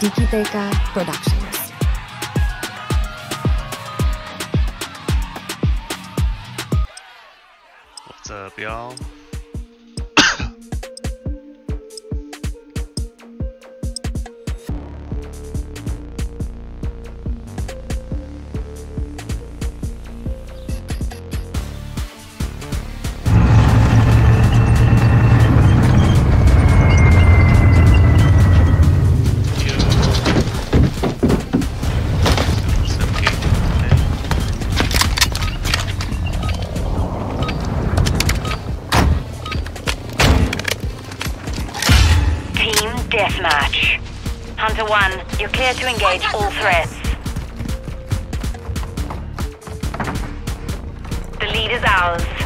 Tiki Techa Productions. What's up, y'all? Hunter 1, you're clear to engage all threats. The lead is ours.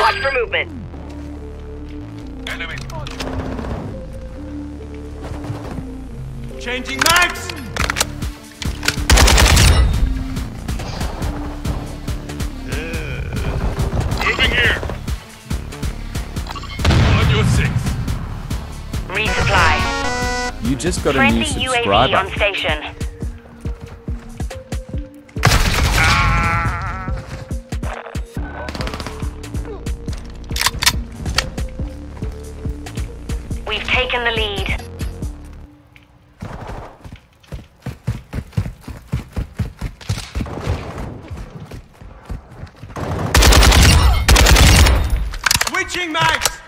Watch for movement. Enemy Changing mags! Moving here! On your six. Resupply. You just got a Friendly new UAV on station. We've taken the lead. Switching mags!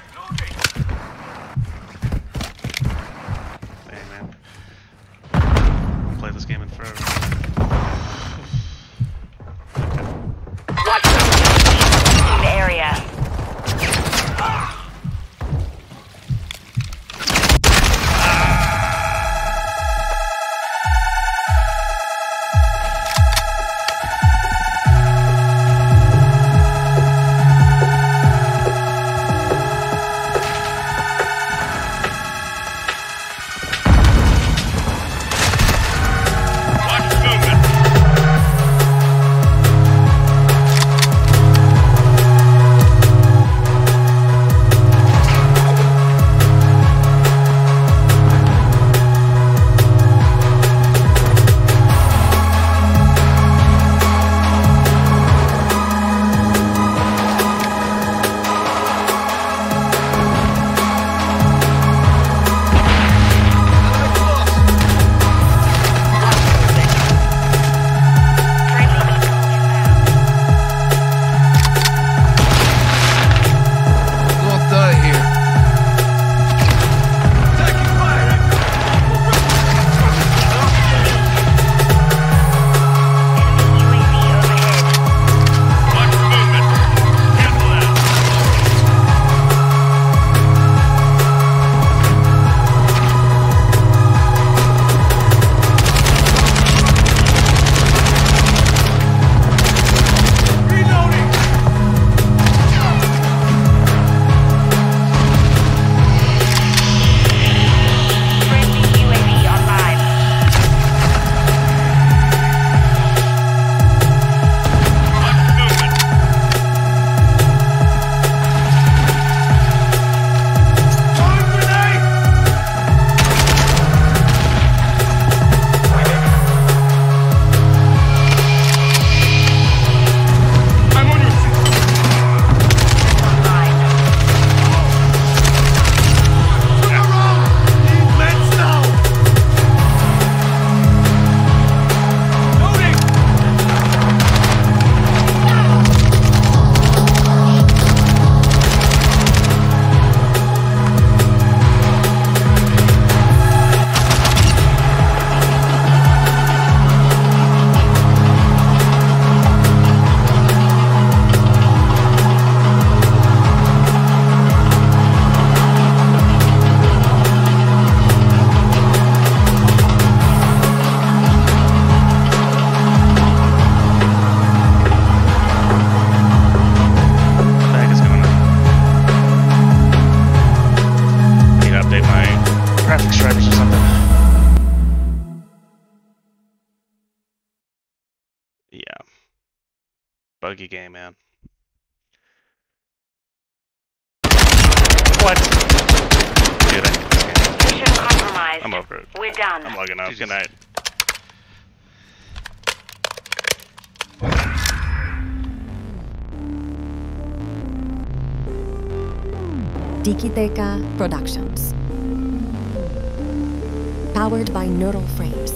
Buggy game, man. What? Dude, I hate this game. Mission compromised. I'm over it. We're done. I'm logging out. Jesus. Good night. Tiki Techa Productions. Powered by Neural Frames.